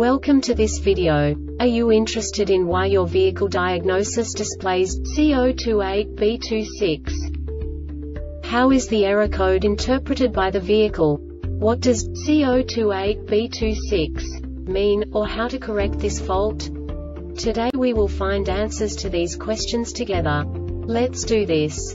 Welcome to this video. Are you interested in why your vehicle diagnosis displays C028B26? How is the error code interpreted by the vehicle? What does C028B26 mean, or how to correct this fault? Today we will find answers to these questions together. Let's do this.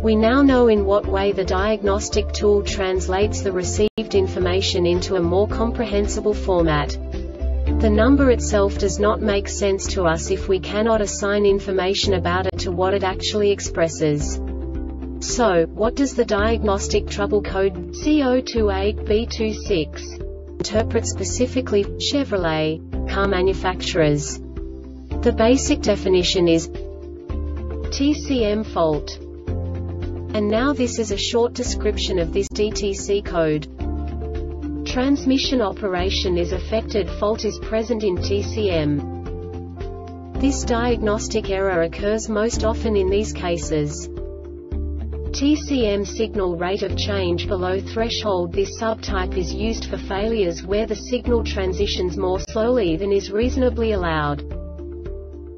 We now know in what way the diagnostic tool translates the received information into a more comprehensible format. The number itself does not make sense to us if we cannot assign information about it to what it actually expresses. So, what does the diagnostic trouble code C028B26 interpret specifically Chevrolet car manufacturers? The basic definition is TCM fault. And now this is a short description of this DTC code. Transmission operation is affected fault is present in TCM. This diagnostic error occurs most often in these cases. TCM signal rate of change below threshold This subtype is used for failures where the signal transitions more slowly than is reasonably allowed.